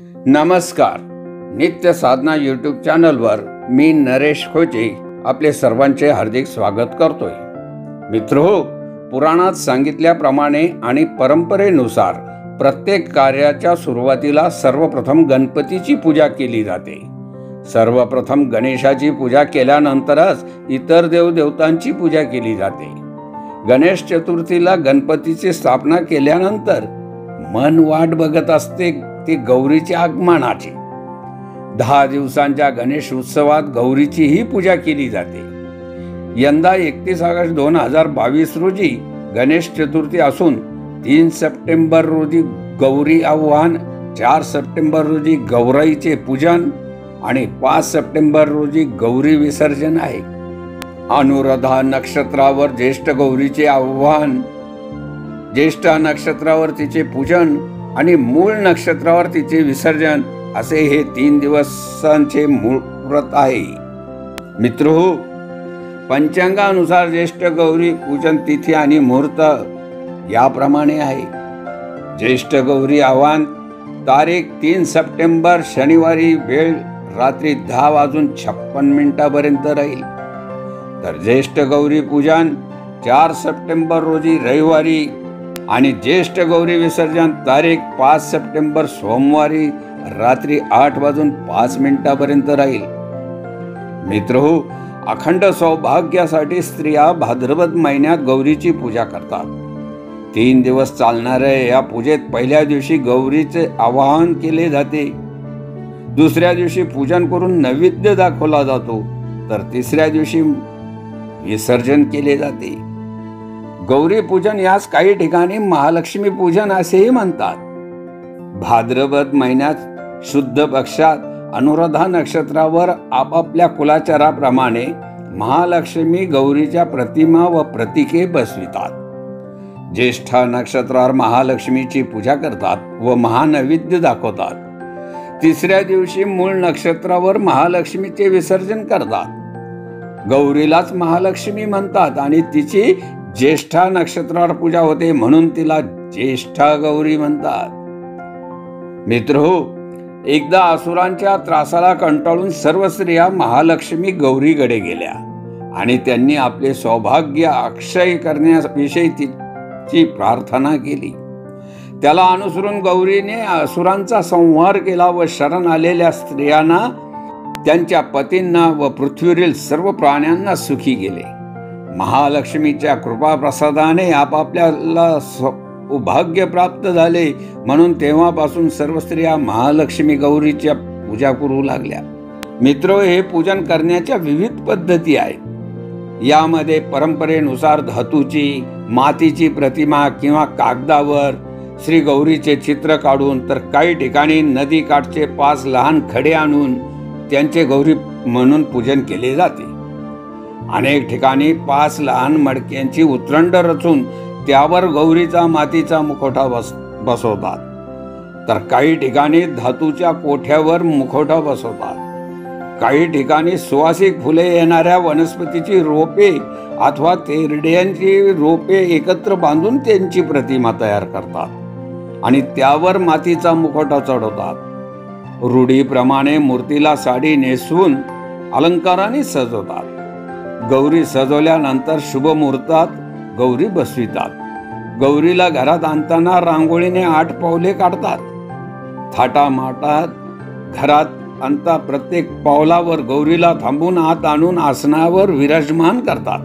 नमस्कार. नित्य साधना यूट्यूब चॅनलवर मी नरेश खोचे आपले सर्वांचे हार्दिक स्वागत करतोय. मित्र हो पुराणात सांगितल्याप्रमाणे आणि परंपरेनुसार प्रत्येक कार्याच्या सुरुवातीला सर्वप्रथम गणपतीची पूजा केली जाते. सर्वप्रथम गणेशाची पूजा केल्यानंतरच इतर देवदेवतांची पूजा केली जाते. गणेश चतुर्थीला गणपतीची स्थापना केल्यानंतर मन वाट बघत असते ती गौरीच्या आगमनाची. दहा दिवसांच्या गणेश उत्सवात गौरीचीही पूजा केली जाते. यंदा एकतीस ऑगस्ट दोन हजार बावीस रोजी गणेश चतुर्थी असून तीन सप्टेंबर रोजी गौरी आव्हान चार सप्टेंबर रोजी गौराईचे पूजन आणि पाच सप्टेंबर रोजी गौरी विसर्जन आहे. अनुराधा नक्षत्रावर ज्येष्ठ गौरीचे आव्हान ज्येष्ठ नक्षत्रावर तिचे पूजन आणि मूळ नक्षत्रावर तिचे विसर्जन असे हे तीन दिवसांचे मूळ व्रत आहे. मित्र हो पंचांगानुसार ज्येष्ठ गौरी पूजन तिथी आणि मुहूर्त याप्रमाणे आहे. ज्येष्ठ गौरी आव्हान तारीख तीन सप्टेंबर शनिवारी वेळ रात्री दहा वाजून छप्पन मिनिटापर्यंत राहील. तर ज्येष्ठ गौरी पूजन चार सप्टेंबर रोजी रविवारी आणि ज्येष्ठ गौरी विसर्जन तारीख पाच सप्टेंबर सोमवारी रात्री आठ वाजून पाच मिनिटापर्यंत राहील. मित्रहो अखंड सौभाग्यासाठी स्त्रिया भाद्रपद महिन्यात गौरीची पूजा करतात. तीन दिवस चालणाऱ्या या पूजेत पहिल्या दिवशी गौरीचे आवाहन केले जाते. दुसऱ्या दिवशी पूजन करून नैवेद्य दाखवला जातो तर तिसऱ्या दिवशी विसर्जन केले जाते. गौरी पूजन यास काही ठिकाणी महालक्ष्मी पूजन असेही म्हणतात. भाद्रपद महिन्यात शुद्ध पक्षात अनुराधा नक्षत्रावर आपापल्या कुलाचाराप्रमाणे महालक्ष्मी गौरीच्या प्रतिमा व प्रतिके बसवितात. ज्येष्ठा नक्षत्रावर महालक्ष्मीची पूजा करतात व महानैवेद्य दाखवतात. तिसऱ्या दिवशी मूळ नक्षत्रावर महालक्ष्मीचे विसर्जन करतात. गौरीलाच महालक्ष्मी म्हणतात आणि तिची ज्येष्ठा नक्षत्रावर पूजा होते म्हणून तिला ज्येष्ठा गौरी म्हणतात. मित्र हो एकदा असुरांच्या त्रासाला कंटाळून सर्व स्त्रिया महालक्ष्मी गौरीकडे गेल्या आणि त्यांनी आपले सौभाग्य अक्षय करण्याविषयी तिची प्रार्थना केली. त्याला अनुसरून गौरीने असुरांचा संहार केला व शरण आलेल्या स्त्रियांना त्यांच्या पतींना व पृथ्वीवरील सर्व प्राण्यांना सुखी केले. महालक्ष्मीच्या कृपाप्रसादाने आपापल्याला सौभाग्य प्राप्त झाले. म्हणून तेव्हापासून सर्व स्त्रिया महालक्ष्मी गौरीच्या पूजा करू लागल्या. मित्र हे पूजन करण्याच्या विविध पद्धती आहेत. यामध्ये परंपरेनुसार धातूची मातीची प्रतिमा किंवा कागदावर श्री गौरीचे चित्र काढून तर काही ठिकाणी नदी काठचे पाच लहान खडे आणून त्यांचे गौरी म्हणून पूजन केले जाते. अनेक ठिकाणी पाच लहान मडक्यांची उतरंड रचून त्यावर गौरीचा मातीचा मुखोटा बस बसवतात. तर काही ठिकाणी धातूच्या कोठ्यावर मुखोटा बसवतात. काही ठिकाणी सुवासिक फुले येणाऱ्या वनस्पतीची रोपे अथवा तेरड्यांची रोपे एकत्र बांधून त्यांची प्रतिमा तयार करतात आणि त्यावर मातीचा मुखोटा चढवतात. रूढीप्रमाणे मूर्तीला साडी नेसवून अलंकाराने सजवतात. गौरी सजवल्यानंतर शुभ मुहूर्तात गौरी बसवितात. गौरीला घरात आणताना रांगोळीने आठ पावले काढतात. थाटामाटात घरात आणता प्रत्येक पावलावर गौरीला थांबून आत आणून आसनावर विराजमान करतात.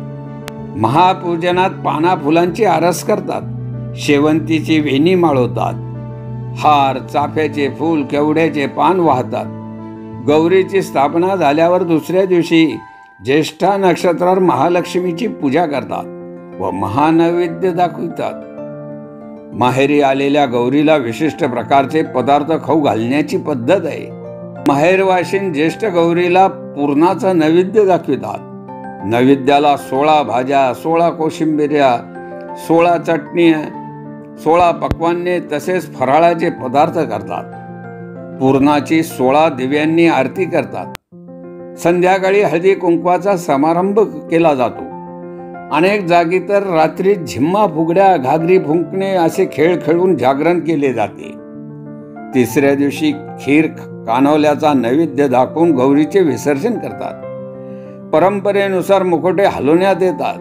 महापूजनात पाना फुलांची आरस करतात. शेवंतीची वेणी माळवतात. हार चाफ्याचे फूल केवड्याचे पान वाहतात. गौरीची स्थापना झाल्यावर दुसऱ्या दिवशी ज्येष्ठा नक्षत्रावर महालक्ष्मीची पूजा करतात व महानैवेद्य दाखवितात. माहेरी आलेल्या गौरीला विशिष्ट प्रकारचे पदार्थ खाऊ घालण्याची पद्धत आहे. माहेरवाशीन ज्येष्ठ गौरीला पूर्णाचा नैवेद्य दाखवितात. नैवेद्याला सोळा भाज्या सोळा कोशिंबिर्या सोळा चटणी सोळा पक्वान्ने तसेच फराळाचे पदार्थ करतात. पूर्णाची सोळा दिव्यांनी आरती करतात. संध्याकाळी हळदी कुंकवाचा समारंभ केला जातो. अनेक जागी तर रात्री झिम्मा फुगड्या घागरी फुंकणे असे खेळ खेळून जागरण केले जाते. तिसऱ्या दिवशी खीर कानवल्याचा नैवेद्य दाखवून गौरीचे विसर्जन करतात. परंपरेनुसार मुखोटे हलवण्यात येतात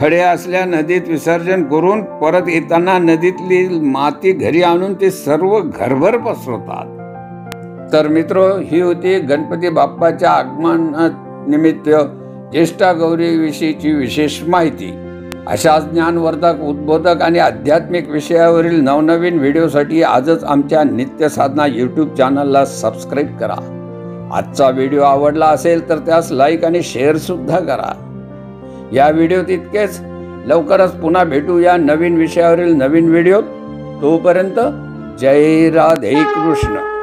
खडे असल्या नदीत विसर्जन करून परत येताना नदीतली माती घरी आणून ते सर्व घरभर पसरवतात. तर मित्र ही होती गणपती बाप्पाच्या आगमन निमित्त ज्येष्ठा गौरीविषयीची विशेष माहिती. अशाच ज्ञानवर्धक उद्बोधक आणि आध्यात्मिक विषयावरील नवनवीन व्हिडिओसाठी आजच आमच्या नित्य साधना यूट्यूब चॅनलला सबस्क्राईब करा. आजचा व्हिडिओ आवडला असेल तर त्यास लाईक आणि शेअरसुद्धा करा. या व्हिडिओत इतकेच लवकरच पुन्हा भेटू या नवीन विषयावरील नवीन व्हिडिओ तोपर्यंत जय राधे कृष्ण.